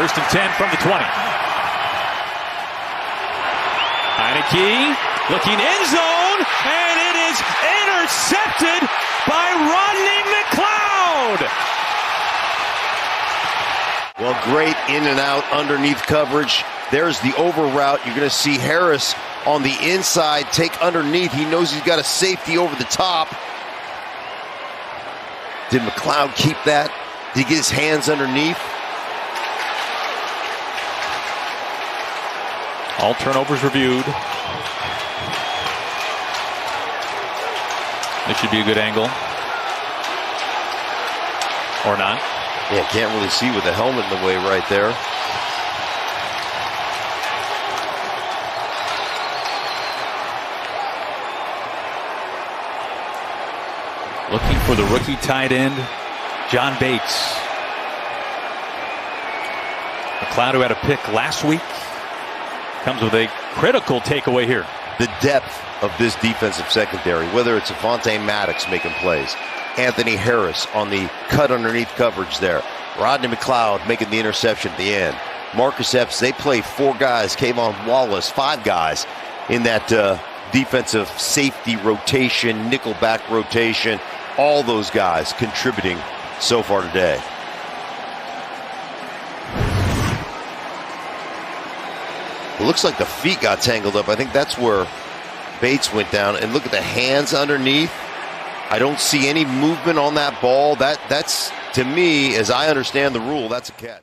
First and 10 from the 20. Heinicke looking end zone, and it is intercepted by Rodney McLeod. Well, great in and out underneath coverage. There's the over route. You're going to see Harris on the inside take underneath. He knows he's got a safety over the top. Did McLeod keep that? Did he get his hands underneath? All turnovers reviewed. This should be a good angle. Or not. Yeah, can't really see with the helmet in the way right there. Looking for the rookie tight end, John Bates. McLeod, who had a pick last week, comes with a critical takeaway here. The depth of this defensive secondary, whether it's Avonte Maddox making plays, Anthony Harris on the cut underneath coverage there, Rodney McLeod making the interception at the end, Marcus Epps, they play four guys, K'Von Wallace, five guys in that uh, defensive safety rotation, nickel back rotation, all those guys contributing so far today. It looks like the feet got tangled up. I think that's where Bates went down. And look at the hands underneath. I don't see any movement on that ball. That that's to me, as I understand the rule, that's a catch.